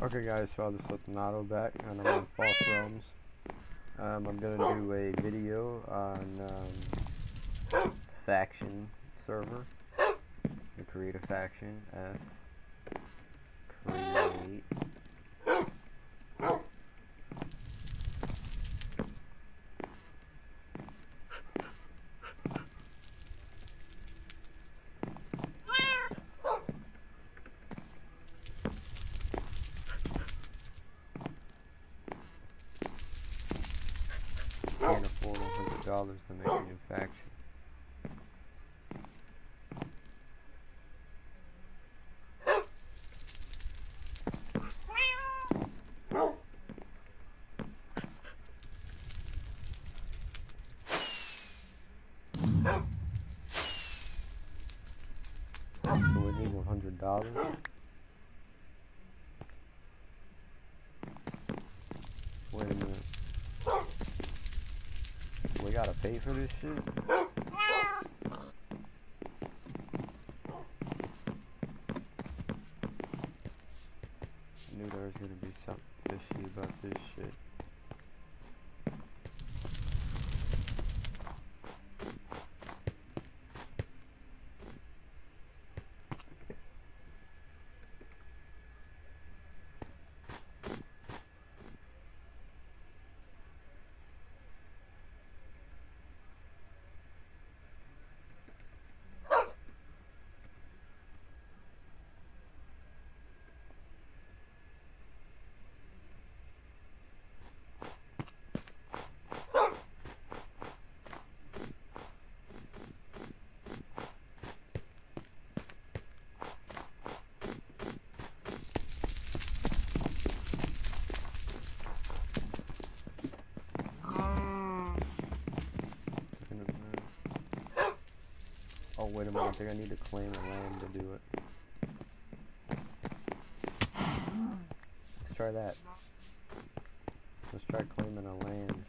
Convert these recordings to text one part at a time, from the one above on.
Okay guys, so I just let the Nato back and I'm on Frost Realms. Um, I'm gonna do a video on um, faction server. To create a faction, F, create, can't afford $100 to make a new faction. We need $100. Wait a minute. We gotta pay for this shit? Wait a minute, I think I need to claim a land to do it. Let's try that. Let's try claiming a land.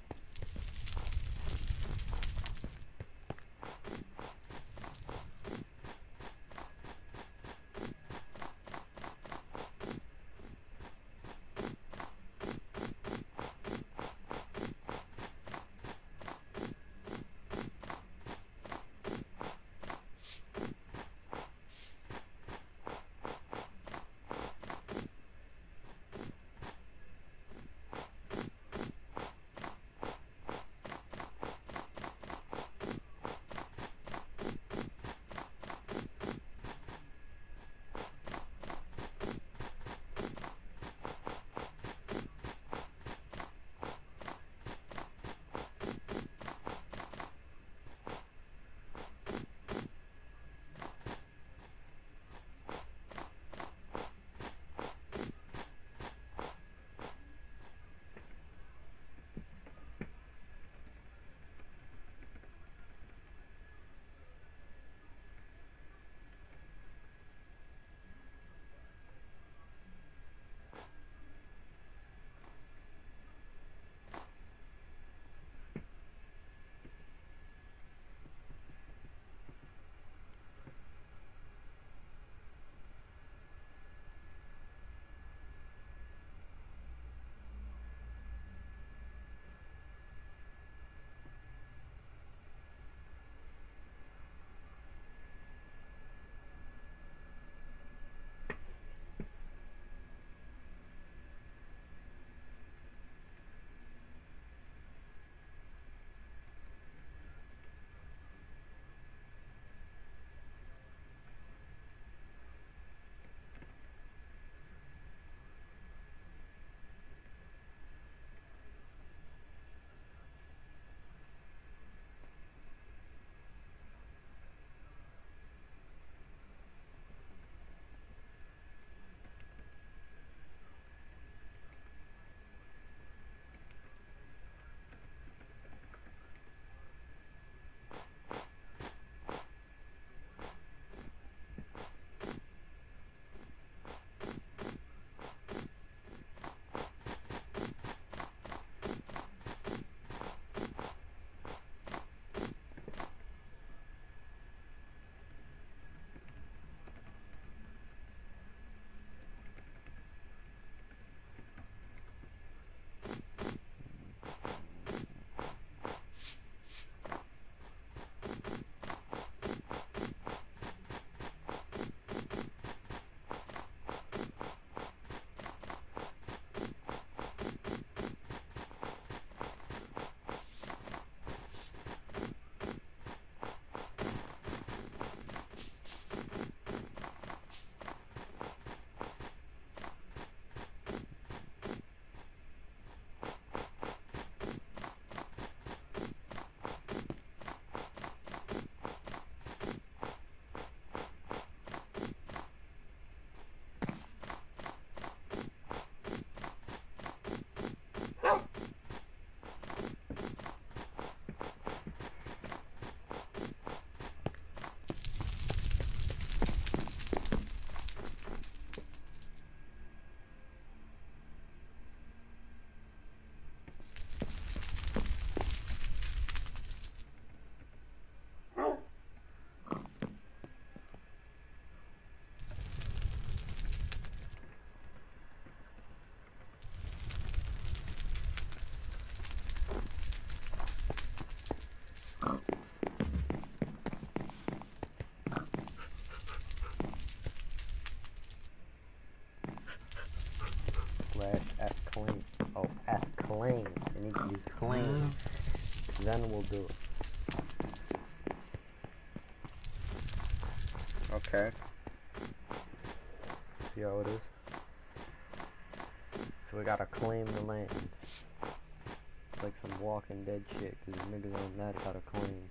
clean. Oh, ask claim. I need to be claim. Then we'll do it. Okay. See how it is? So we gotta claim the land. It's like some walking dead shit, cause niggas don't know how to claim.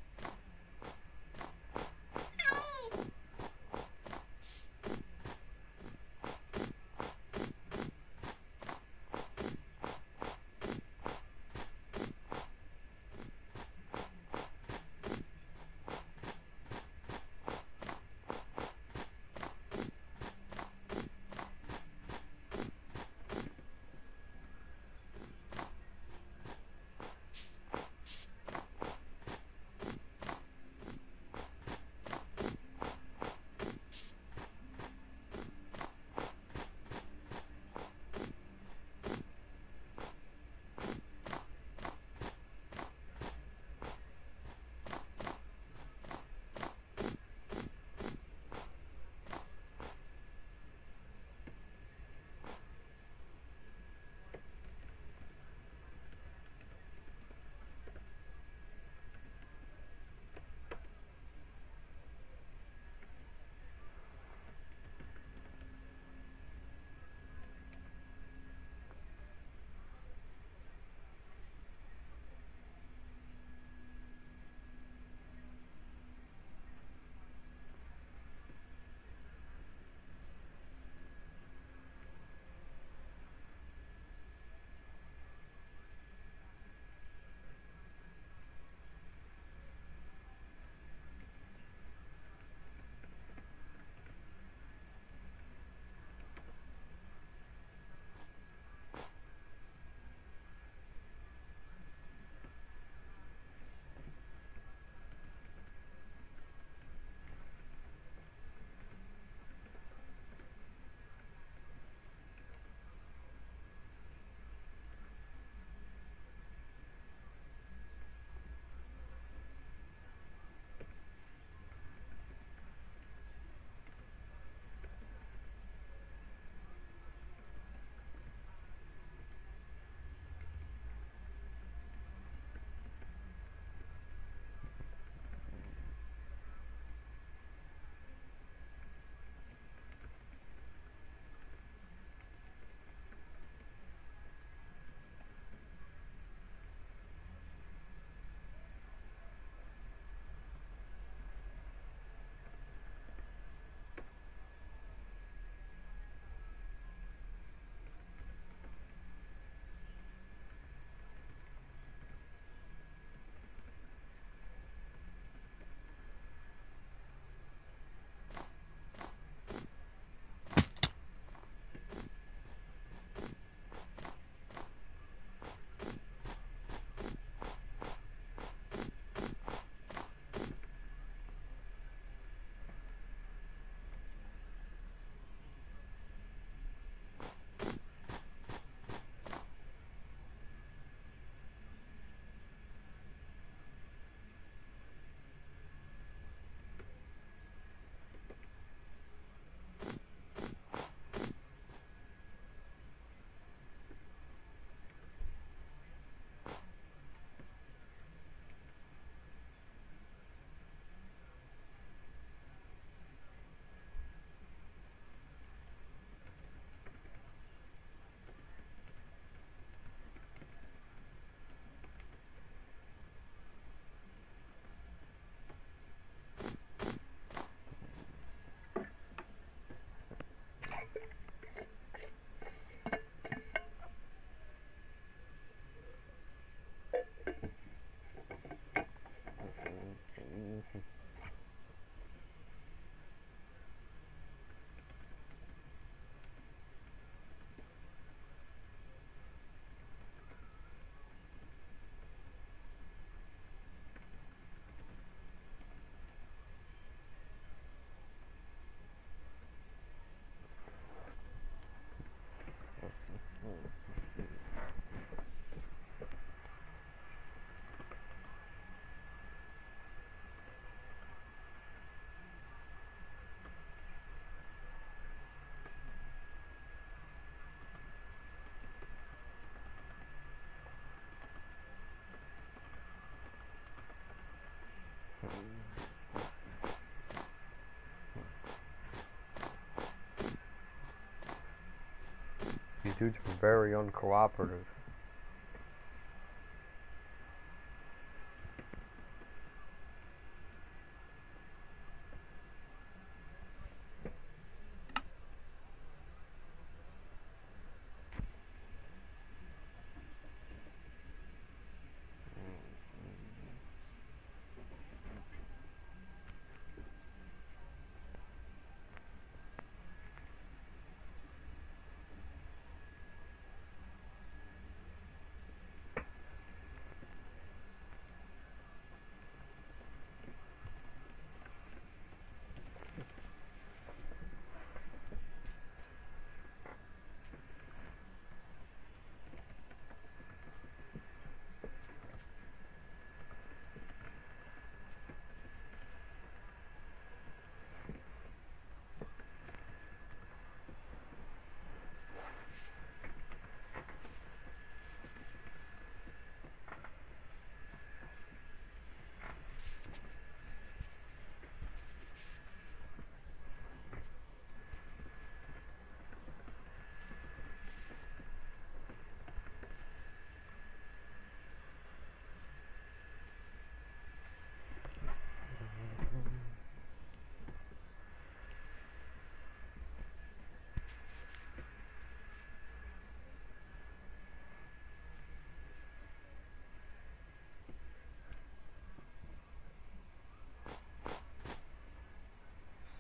Dude's very uncooperative.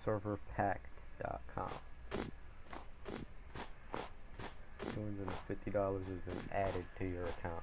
serverpack.com. $250 has been added to your account.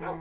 No.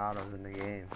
Autos in the game.